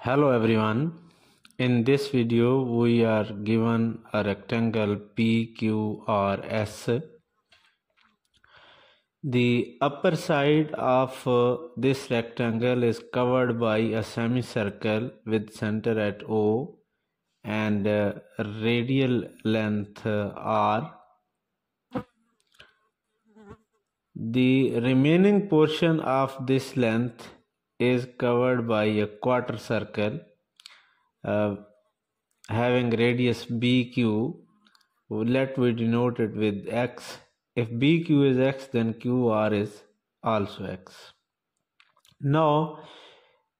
Hello everyone. In this video we are given a rectangle PQRS. The upper side of uh, this rectangle is covered by a semicircle with center at O and uh, radial length uh, R. The remaining portion of this length is covered by a quarter circle uh, having radius BQ. Let we denote it with X. If BQ is X, then QR is also X. Now,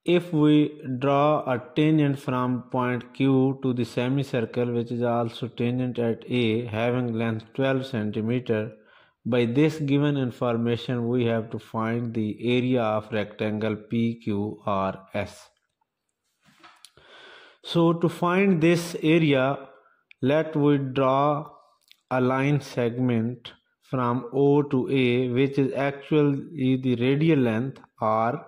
if we draw a tangent from point Q to the semicircle, which is also tangent at A, having length 12 centimeter, by this given information, we have to find the area of rectangle PQRS. So to find this area, let we draw a line segment from O to A, which is actually the radial length R.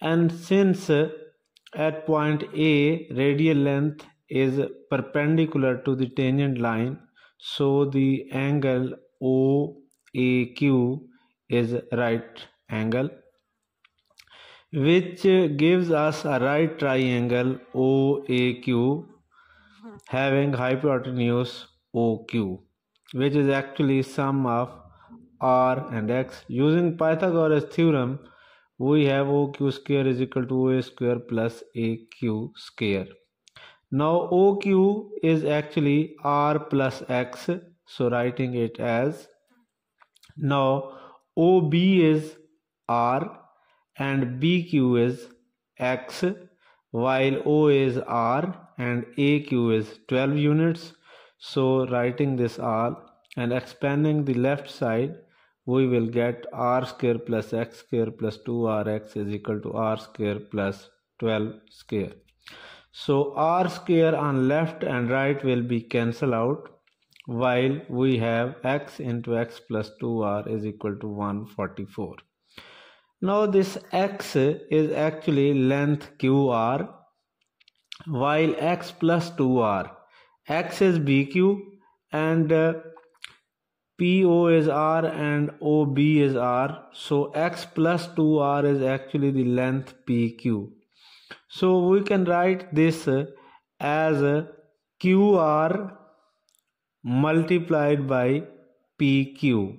And since at point A, radial length is perpendicular to the tangent line, so the angle OAQ is right angle which gives us a right triangle OAQ having hypotenuse OQ which is actually sum of R and X. Using Pythagoras theorem we have OQ square is equal to OA square plus AQ square. Now OQ is actually R plus X so writing it as now OB is R and BQ is X while O is R and AQ is 12 units. So writing this all and expanding the left side we will get r square plus x square plus 2rx is equal to r square plus 12 square. So r square on left and right will be cancelled out while we have x into x plus 2r is equal to 144. Now this x is actually length qr while x plus 2r. x is bq and uh, PO is R and OB is R. So X plus 2R is actually the length PQ. So we can write this as QR multiplied by PQ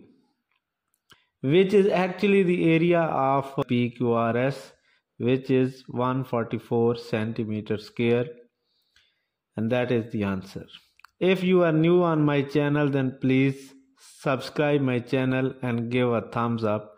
which is actually the area of PQRS which is 144 centimeter square and that is the answer. If you are new on my channel then please subscribe my channel and give a thumbs up